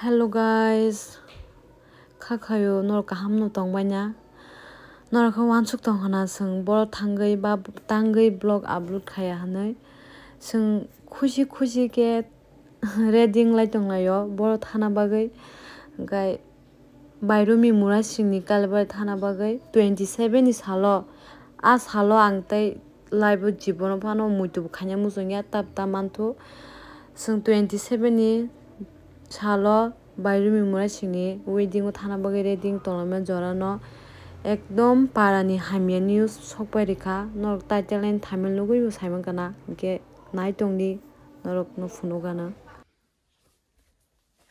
hello guys. Kha kha yo nor ka ham no tong ba nya nor kha wan chuk tong hana sung bor thang gai ba tang gai blog upload khaya hanai sung khushi khushi ke reading lai tong la yo bor thana ba gai gai bairumi mura sing ni kal ba thana ba gai 27 is halo. As halo ang tai live jibon phano mutu khanya mu jong ya tap ta man thu sung 27 ni salo bairumi mura sini wedding o thana bagui reding tonglama jorano ekdom parani hamiani sokpai rika norok title line thamin lugui saimang kana hingke naitongni norok no phuno gana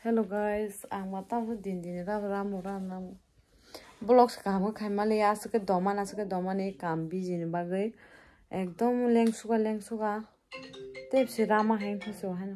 hello guys ang mata din din ra ram ram nam ব্লগস কাম খাইমালে আসকে দমান আসকে দমানে কাম B যেনিবা গে একদম লেংসুগা লেংসুগা তেপসে রামা হ্যাং ফসে হ্যাঁ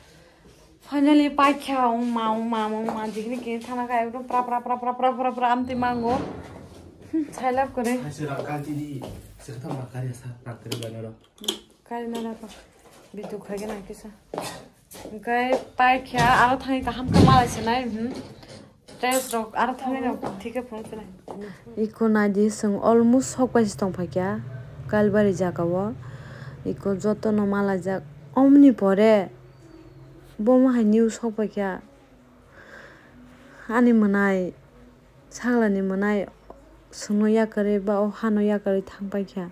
फाइनली पाख्या उमा उमा उमा झिक्ने के खाना खायो एकदम पुरा पुरा पुरा पुरा पुरा पुरा पुरा आम्ती मागो छैला करे काय नाही राहतो बी दुखा गे पाख्या आरो थांगी का हमका मारायचं नाही टेस्ट इको नादी कालबारी जाकावा इको जतन माला जा परे no bomo hai news hokpai kya ani manai saglani manai sungno yakari ba o hano yakari thangpai kya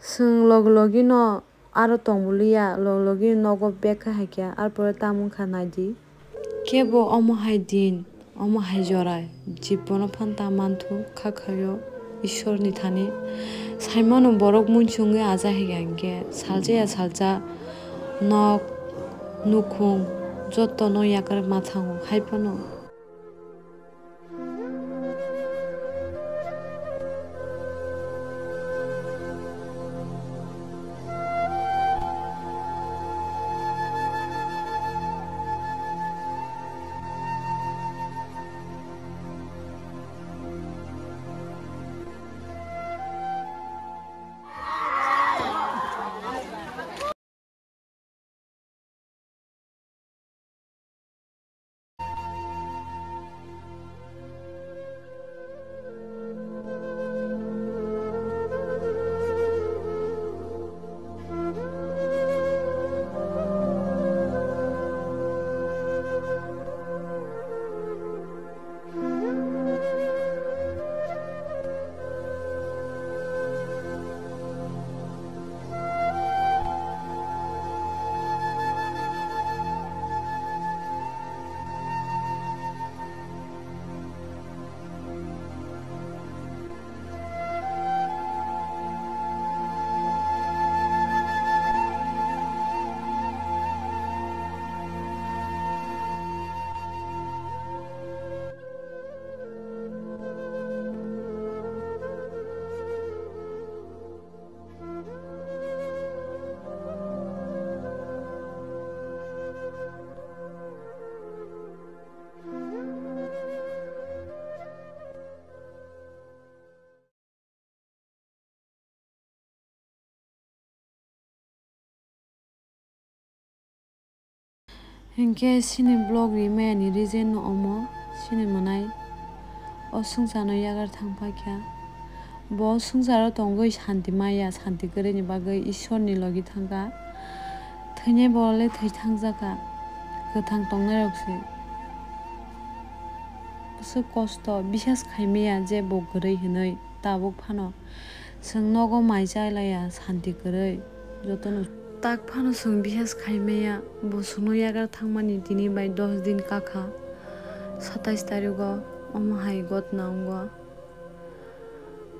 sung log logi no aro tongbuliya log logi nogo bag kha haikya ar pore tamung kha naidi kebo omo hai din omo hai jorai jibono phanta manthu kha khayo ishwar ni thani saimano borok munchungi aja higa hingke salja ya salja nok 老公，昨天侬那个马场，还别侬。Hingke sini blog rime ni reason no omo sini manai o sungsano yagar thangpakya bo sungsaro tongoi shanti maya shanti gare ni bagoi ishwar ni logi thangka thwngye bolale thwi thangjaka kwthang tongnai rok se bwsuk kosto bishas khaimaya je bo gărui hinui tabuk phano swng nogo maijalaya shanti gărui jotono তাক ফানো সং বিহেস খাইমাইয়া বসনো ইয়াগার থাংমানি দিনি বাই দশ দিন কাখা। সাতাইশ তারিখ অমাহাই গত নাঙ্গ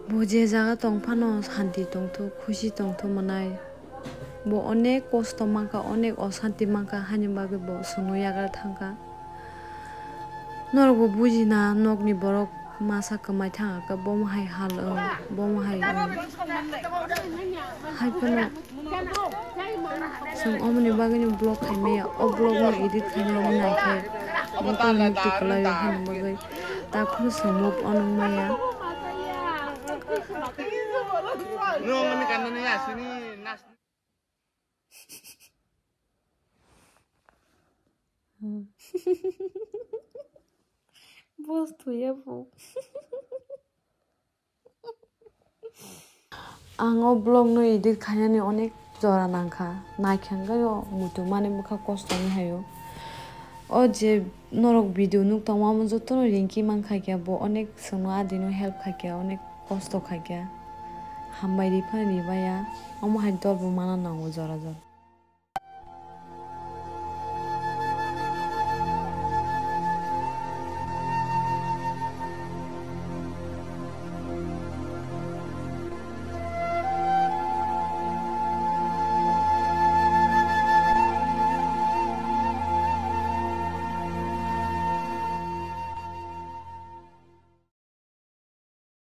বুঝে জায়গা টংফানো শান্তি টংথো খুশি টংথো মনাই। ব অনেক কষ্ট মাকা অনেক অশান্তি মাকা হানি বাকে ব সঙ্গ ইয়াগার থাঙ্কা নরগো বুঝি না, নগনি বরক মাসা কমাই থাঙ্কা, বমহাই হাল বমহাই হাইফানো sung om ni blog khai me o blog ma edit khai na na khe mo ko ni tu kala yo han ya ya bu. Ang oblong no edit kaya ni onik. O je norok video nuktongo amo joto no ringki mankha khe bo onek chwngno adi no help khaikha onek kosto khaikha hambai rifani ribaya omo hai dol bo mana nango jora jora.